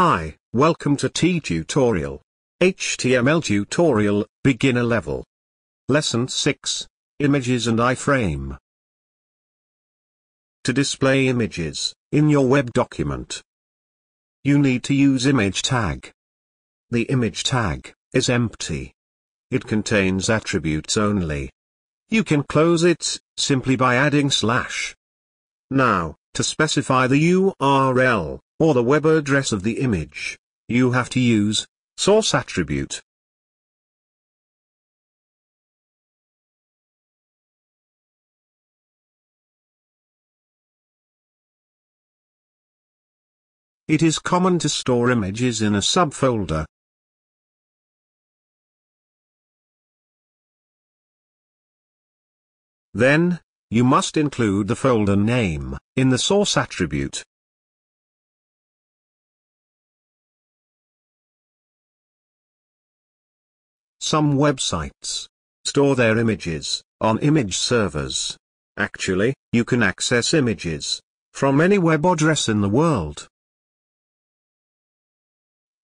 Hi, welcome to T-Tutorial. HTML Tutorial, Beginner Level. Lesson 6, Images and iframe. To display images, in your web document, you need to use image tag. The image tag is empty. It contains attributes only. You can close it, simply by adding slash. Now, to specify the URL, or the web address of the image, you have to use source attribute. It is common to store images in a subfolder. Then, you must include the folder name in the source attribute. Some websites store their images on image servers. Actually, you can access images from any web address in the world.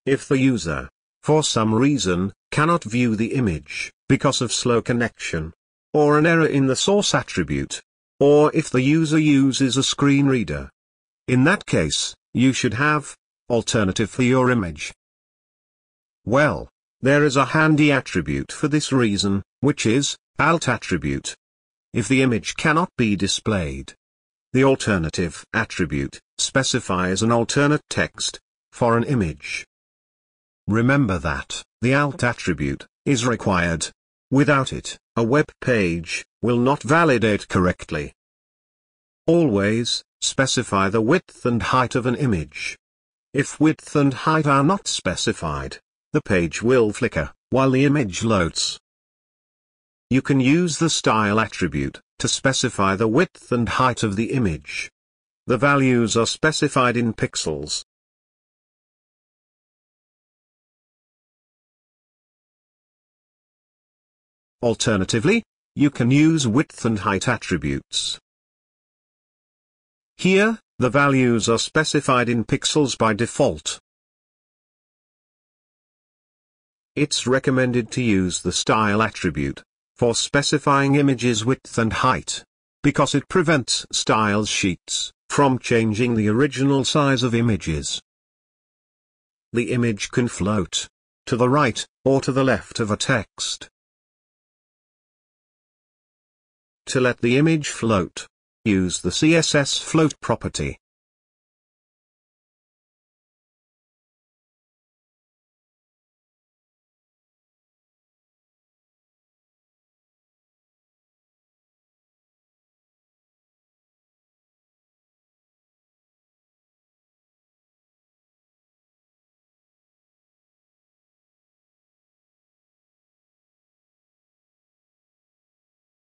If the user, for some reason, cannot view the image because of slow connection, or an error in the source attribute, or if the user uses a screen reader. In that case, you should have alternative for your image. Well, there is a handy attribute for this reason, which is alt attribute. If the image cannot be displayed, the alternative attribute specifies an alternate text for an image. Remember that the alt attribute is required Without it, a web page will not validate correctly. Always, specify the width and height of an image. If width and height are not specified, the page will flicker, while the image loads. You can use the style attribute, to specify the width and height of the image. The values are specified in pixels. Alternatively, you can use width and height attributes. Here, the values are specified in pixels by default. It's recommended to use the style attribute for specifying images width and height, because it prevents style sheets from changing the original size of images. The image can float to the right or to the left of a text. To let the image float, use the CSS float property.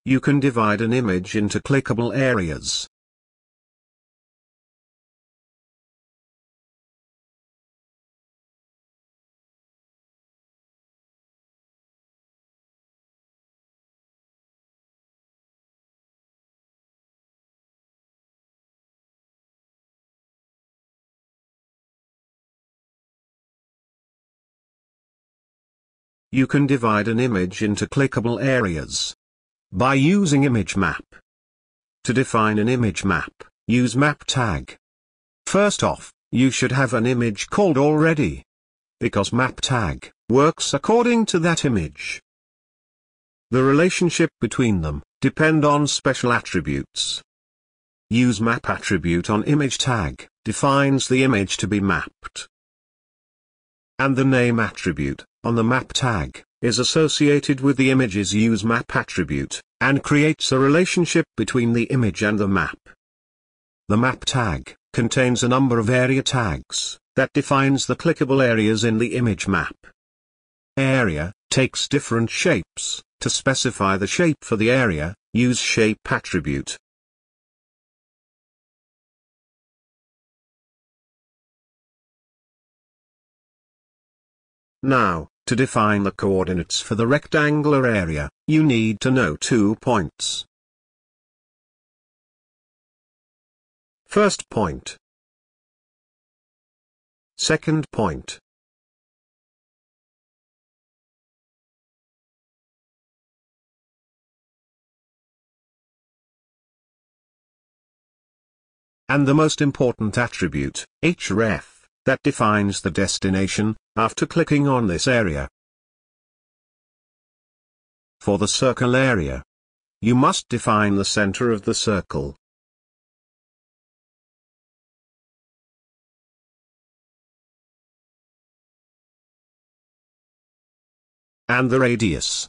You can divide an image into clickable areas. You can divide an image into clickable areas. By using image map. To define an image map, use map tag. First off, you should have an image called already. Because map tag works according to that image. The relationship between them depend on special attributes. Use map attribute on image tag defines the image to be mapped. And the name attribute on the map tag is associated with the image's use map attribute, and creates a relationship between the image and the map. The map tag contains a number of area tags that defines the clickable areas in the image map. Area takes different shapes. To specify the shape for the area, use shape attribute. Now, to define the coordinates for the rectangular area, you need to know two points. First point. Second point. And the most important attribute, href, that defines the destination, after clicking on this area. For the circle area, you must define the center of the circle. And the radius.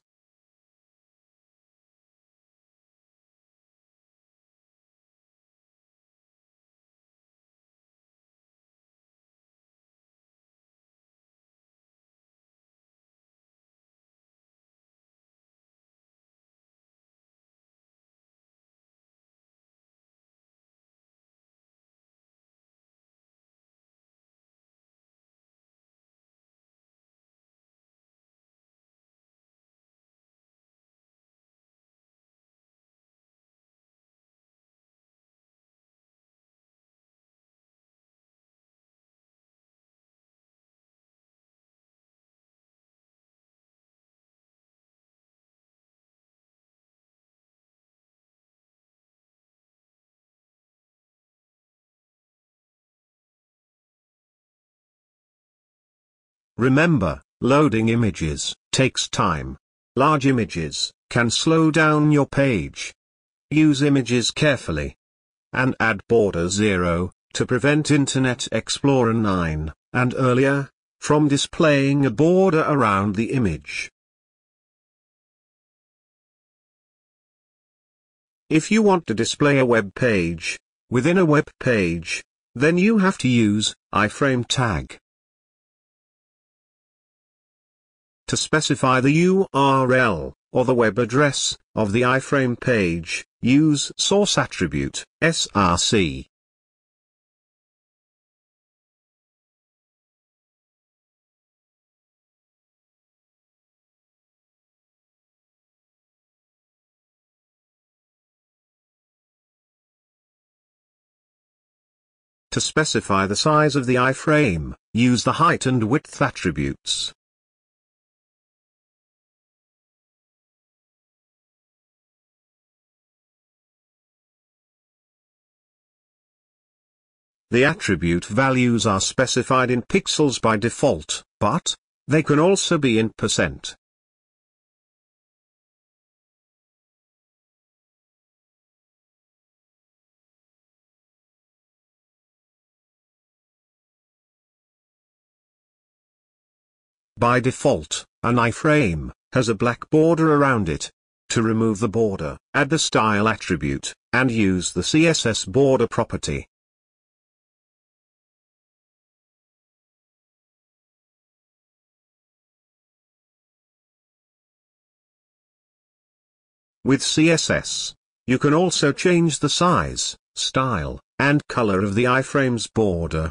Remember, loading images takes time. Large images can slow down your page. Use images carefully. And add border 0 to prevent Internet Explorer 9 and earlier from displaying a border around the image. If you want to display a web page within a web page, then you have to use iframe tag. To specify the URL, or the web address, of the iframe page, use source attribute, src. To specify the size of the iframe, use the height and width attributes. The attribute values are specified in pixels by default, but, they can also be in percent. By default, an iframe has a black border around it. To remove the border, add the style attribute, and use the CSS border property. With CSS, you can also change the size, style, and color of the iframe's border.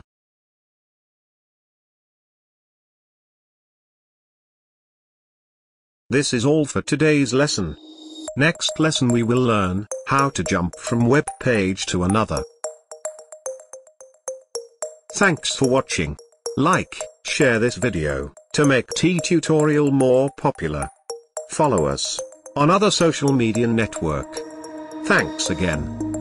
This is all for today's lesson. Next lesson we will learn how to jump from web page to another. Thanks for watching. Like, share this video to make T-Tutorial more popular. Follow us on other social media network. Thanks again.